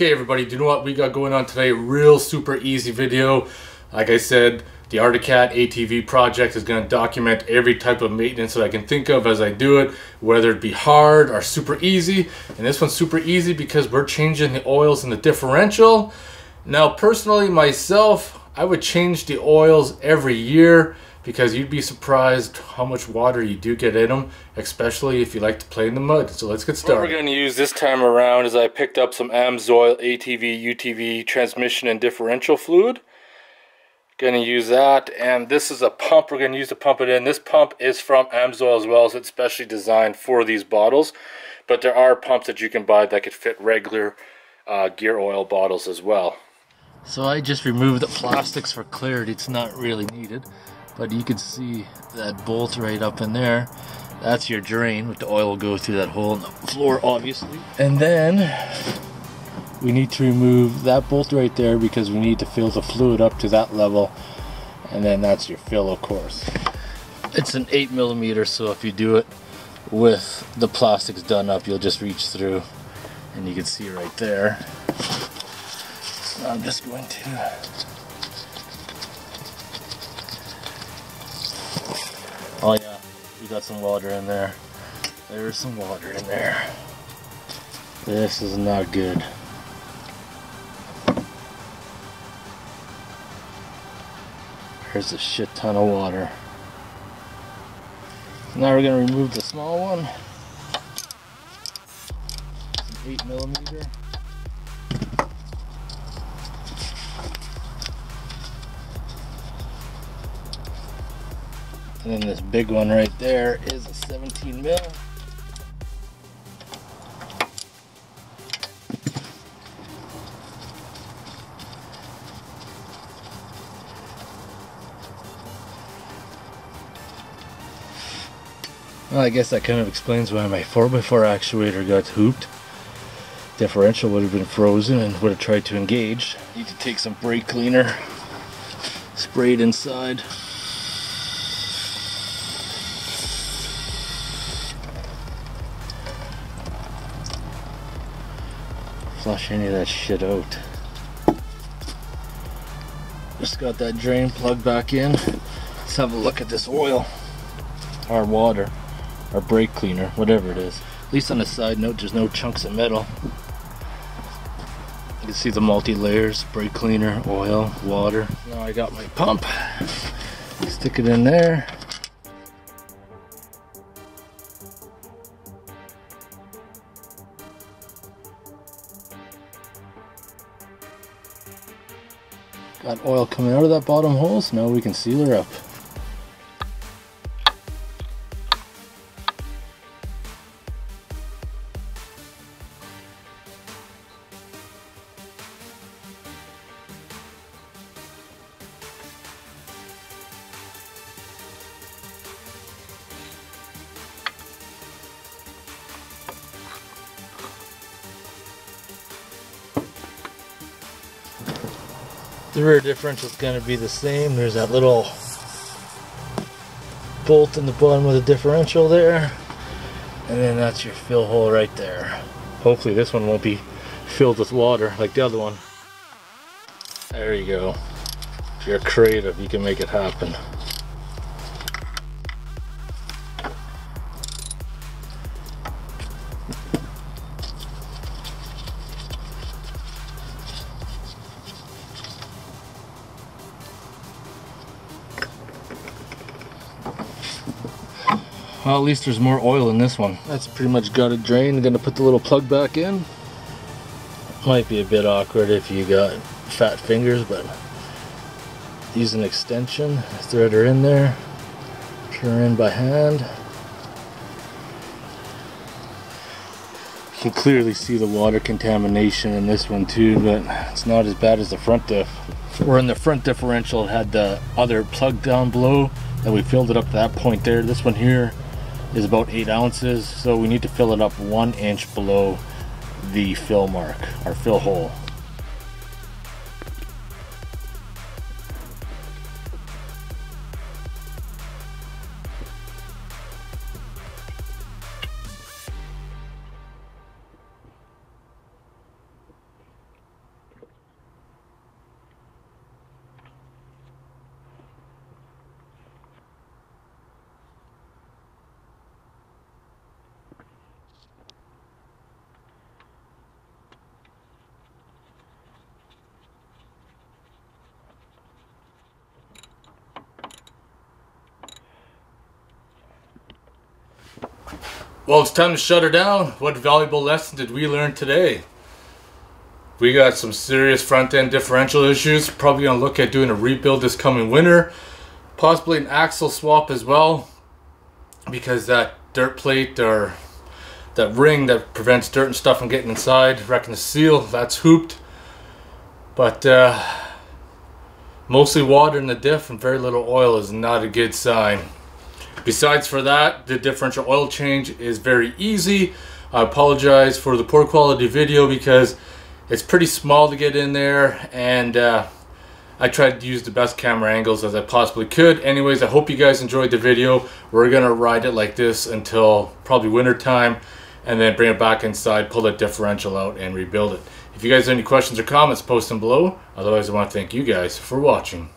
Okay everybody, do you know what we got going on today? Real super easy video. Like I said, the Arctic Cat ATV project is going to document every type of maintenance that I can think of as I do it, whether it be hard or super easy. And this one's super easy because we're changing the oils in the differential. Now personally myself, I would change the oils every year because you'd be surprised how much water you do get in them, especially if you like to play in the mud. So let's get started. What we're going to use this time around is I picked up some AMSOIL ATV UTV transmission and differential fluid. Going to use that, and this is a pump we're going to use to pump it in. This pump is from AMSOIL as well, so it's specially designed for these bottles. But there are pumps that you can buy that could fit regular uh, gear oil bottles as well. So I just removed the plastics for clarity. It's not really needed but you can see that bolt right up in there. That's your drain with the oil will go through that hole in the floor obviously. And then we need to remove that bolt right there because we need to fill the fluid up to that level. And then that's your fill of course. It's an 8 millimeter so if you do it with the plastics done up you'll just reach through and you can see right there. So I'm just going to Oh yeah, we got some water in there. There's some water in there. This is not good. There's a shit ton of water. Now we're gonna remove the small one. Eight millimeter. And then this big one right there is a 17 mil. Well, I guess that kind of explains why my 4x4 actuator got hooped. Differential would have been frozen and would have tried to engage. Need to take some brake cleaner, spray it inside. Flush any of that shit out. Just got that drain plugged back in. Let's have a look at this oil. Our water. Our brake cleaner. Whatever it is. At least on a side note, there's no chunks of metal. You can see the multi-layers. Brake cleaner, oil, water. Now I got my pump. Stick it in there. Got oil coming out of that bottom hole, so now we can seal her up. The rear differential is going to be the same. There's that little bolt in the bottom of the differential there. And then that's your fill hole right there. Hopefully this one won't be filled with water like the other one. There you go. If you're creative, you can make it happen. Well, at least there's more oil in this one. That's pretty much got it drained. I'm gonna put the little plug back in. Might be a bit awkward if you got fat fingers, but use an extension, thread her in there, turn her in by hand. You can clearly see the water contamination in this one too, but it's not as bad as the front diff. Where in the front differential it had the other plug down below and we filled it up to that point there. This one here is about eight ounces so we need to fill it up one inch below the fill mark our fill hole Well, it's time to shut her down. What valuable lesson did we learn today? We got some serious front end differential issues. Probably gonna look at doing a rebuild this coming winter. Possibly an axle swap as well. Because that dirt plate or that ring that prevents dirt and stuff from getting inside, wrecking the seal, that's hooped. But uh, mostly water in the diff and very little oil is not a good sign. Besides for that, the differential oil change is very easy. I apologize for the poor quality video because it's pretty small to get in there and uh, I tried to use the best camera angles as I possibly could. Anyways, I hope you guys enjoyed the video. We're gonna ride it like this until probably winter time and then bring it back inside, pull the differential out and rebuild it. If you guys have any questions or comments, post them below. Otherwise, I want to thank you guys for watching.